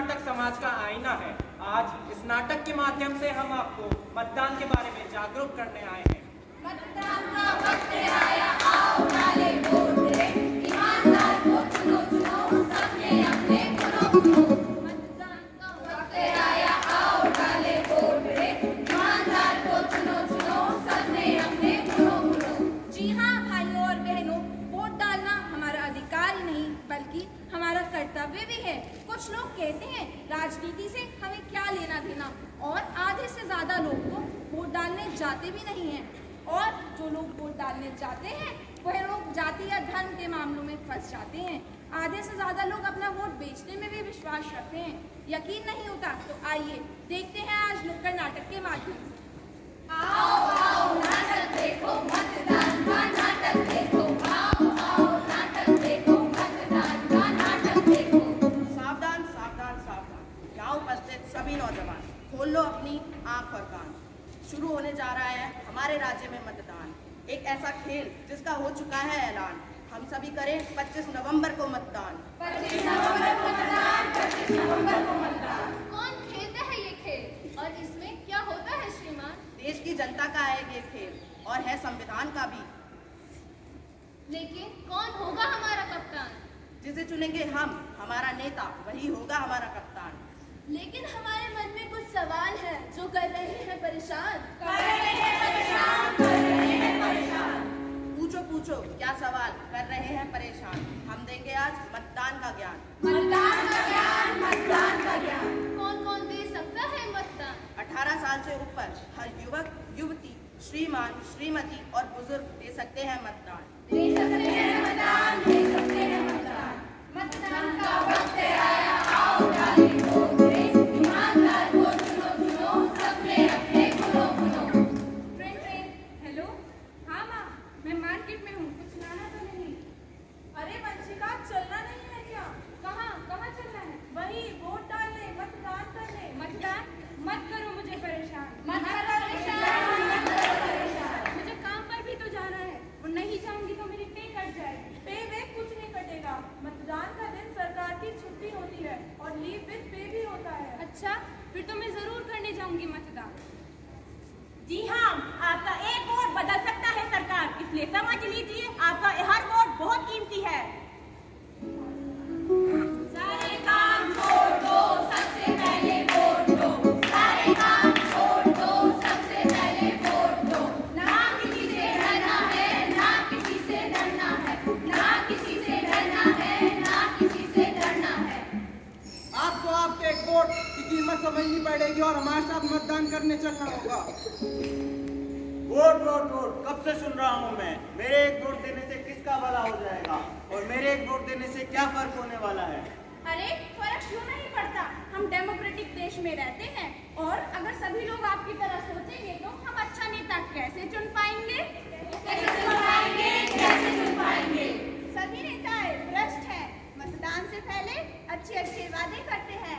नाटक समाज का आईना है आज इस नाटक के माध्यम से हम आपको मतदान के बारे में जागरूक करने आए हैं मतदान का आया आओ लोग कहते हैं राजनीति से हमें क्या लेना देना और आधे से ज़्यादा लोग तो वोट डालने जाते भी नहीं हैं और जो लोग वोट डालने जाते हैं वह लोग जाति या धर्म के मामलों में फंस जाते हैं आधे से ज़्यादा लोग अपना वोट बेचने में भी विश्वास रखते हैं यकीन नहीं होता तो आइए देखते हैं आज नुक्कड़ नाटक के माध्यम से ऐलान हम सभी करें 25 नवंबर को मतदान 25 नवंबर को मतदान 25 नवंबर को मतदान कौन खेलता है ये खेल और इसमें क्या होता है श्रीमान देश की जनता का है ये खेल और है संविधान का भी लेकिन कौन होगा हमारा कप्तान जिसे चुनेंगे हम हमारा नेता वही होगा हमारा कप्तान लेकिन हमारे मन में कुछ सवाल है जो कर रहे हैं परेशान कर रहे हैं पूछो क्या सवाल कर रहे हैं परेशान हम देंगे आज मतदान का ज्ञान मतदान का ज्ञान मतदान का ज्ञान कौन कौन दे सकता है मतदान अठारह साल से ऊपर हर युवक युवती श्रीमान श्रीमती और बुजुर्ग दे सकते हैं मतदान दे सकते हैं मतदान दे सकते हैं मतदान मतदान का वक्त आया और हमारे साथ मतदान करने चलना होगा वोट वोट वोट कब से सुन रहा हूँ मैं मेरे एक वोट देने से किसका भला हो जाएगा और मेरे एक वोट देने से क्या फर्क होने वाला है अरे फर्क क्यों नहीं पड़ता हम डेमोक्रेटिक देश में रहते हैं और अगर सभी लोग आपकी तरह सोचेंगे तो हम अच्छा नेता कैसे चुन पाएंगे कैसे चुन पाएंगे कैसे चुन पाएंगे सभी नेता भ्रष्ट है मतदान से पहले अच्छे अच्छे वादे करते हैं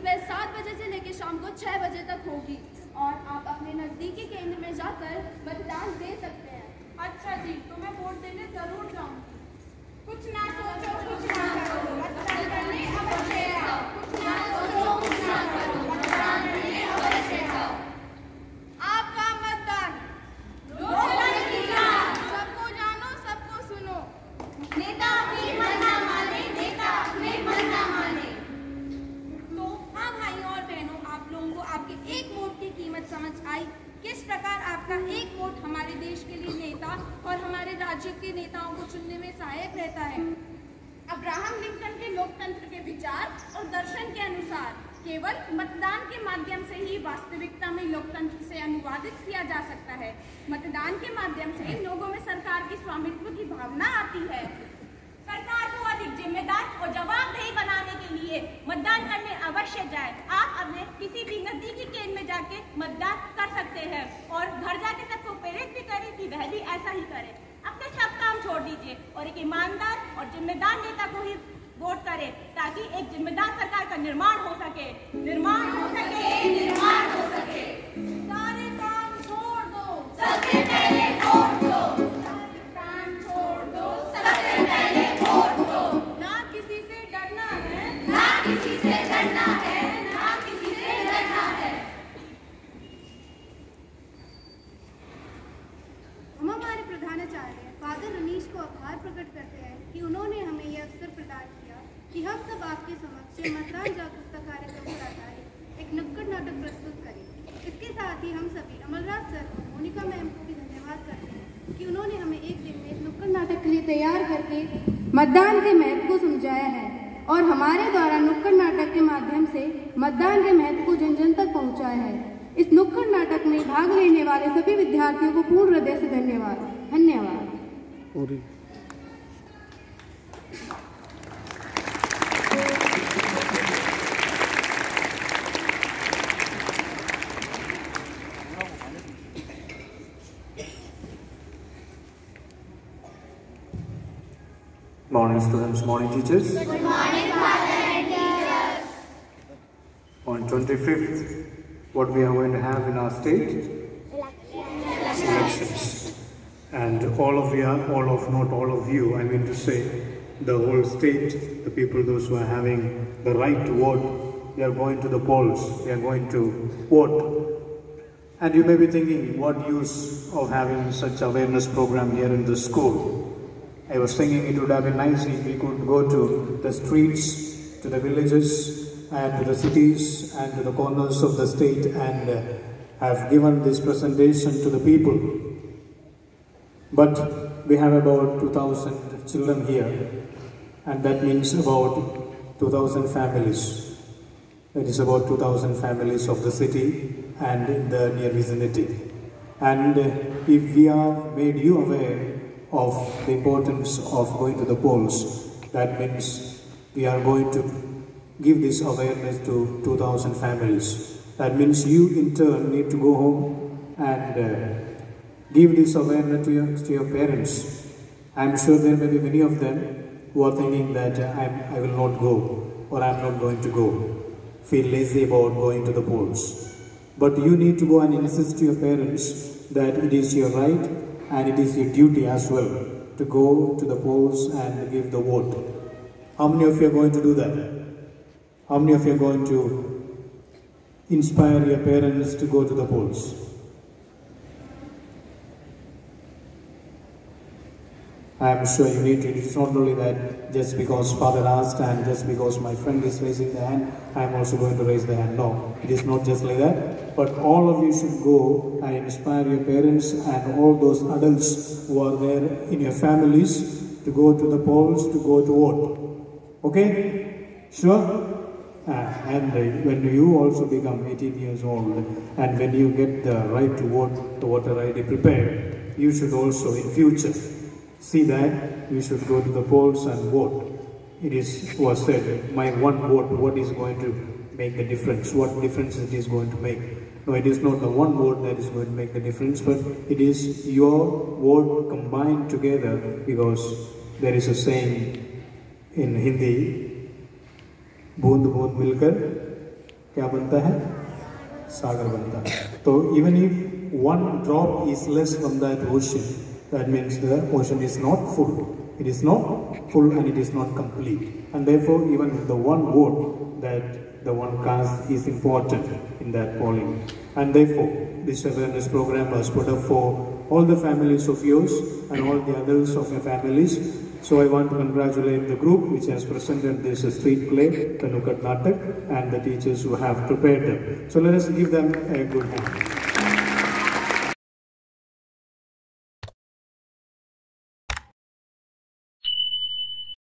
सुबह सात बजे से लेकर शाम को छः बजे तक होगी और आप अपने नज़दीकी केंद्र में जाकर मतदान दे सकते हैं अच्छा जी तो मैं वोट देने ज़रूर जाऊंगी कुछ ना सोचो कुछ ना करो अच्छा कुछ ना सहायक रहता है अब्राहम लिंकन के लोकतंत्र के विचार और दर्शन के अनुसार केवल मतदान के माध्यम से ही वास्तविकता में लोकतंत्र से अनुवादित किया जा सकता है मतदान के माध्यम से लोगों में सरकार की स्वामित्व की भावना आती है सरकार को अधिक जिम्मेदार और जवाबदेही बनाने के लिए मतदान करने अवश्य जाए आप अपने किसी भी नजदीकी केंद्र में जाके मतदान कर सकते हैं और घर जाके सबको प्रेरित भी करें कि वह भी ऐसा ही करे अपने सब काम छोड़ दीजिए और एक ईमानदार और जिम्मेदार नेता को ही वोट करें ताकि एक जिम्मेदार सरकार का निर्माण हो सके निर्माण हो सके निर्माण हो सके कि हम सब आपके समक्ष मतदान जागरूकता कार्यक्रम पर आधारित एक नुक्कड़ नाटक प्रस्तुत करें इसके साथ ही हम सभी अमलराज सर और मोनिका मैम को भी धन्यवाद करते हैं कि उन्होंने हमें एक दिन में नुक्कड़ नाटक के लिए तैयार करके मतदान के महत्व को समझाया है और हमारे द्वारा नुक्कड़ नाटक के माध्यम से मतदान के महत्व को जन जन तक पहुँचाया है इस नुक्कड़ नाटक में भाग लेने वाले सभी विद्यार्थियों को पूर्ण हृदय से धन्यवाद धन्यवाद Morning students, morning teachers. Good morning father and teachers. On 25th, what we are going to have in our state? Elections. Elections. And all of you, all of, not all of you, I mean to say, the whole state, the people, those who are having the right to vote, they are going to the polls, they are going to vote. And you may be thinking, what use of having such awareness program here in the school? I was thinking it would have been nice if we could go to the streets, to the villages, and to the cities, and to the corners of the state, and have given this presentation to the people. But we have about 2,000 children here, and that means about 2,000 families. It is about 2,000 families of the city and in the near vicinity. And if we are made you aware of the importance of going to the polls. That means we are going to give this awareness to 2000 families. That means you in turn need to go home and uh, give this awareness to your, to your parents. I'm sure there may be many of them who are thinking that uh, I'm, I will not go or I'm not going to go. Feel lazy about going to the polls. But you need to go and insist to your parents that it is your right and it is your duty as well to go to the polls and give the vote. How many of you are going to do that? How many of you are going to inspire your parents to go to the polls? I am sure you need to. It's not only that just because father asked and just because my friend is raising the hand, I am also going to raise the hand. No, it is not just like that. But all of you should go and inspire your parents and all those adults who are there in your families to go to the polls, to go to vote. Okay? Sure? Uh, and uh, when you also become 18 years old and when you get the right to vote, the voter ID prepared, you should also in future see that you should go to the polls and vote. It is was said, my one vote, what is going to make the difference, what difference it is going to make. No, it is not the one word that is going to make the difference, but it is your word combined together because there is a saying in Hindi, बूंद बूंद milkar kya banta hai?" Sagar banta. है तो even if one drop is less from that ocean that means the ocean is not it is not full and it is not complete. And therefore, even the one word that the one cast is important in that polling. And therefore, this awareness program was put up for all the families of yours and all the others of your families. So I want to congratulate the group which has presented this street play, Tanukat Natak, and the teachers who have prepared them. So let us give them a good hand.